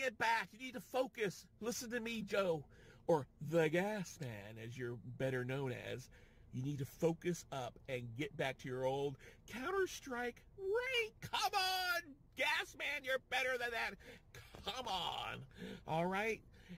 get back. You need to focus. Listen to me, Joe, or the gas man, as you're better known as. You need to focus up and get back to your old Counter-Strike rank. Come on, gas man, you're better than that. Come on. All right?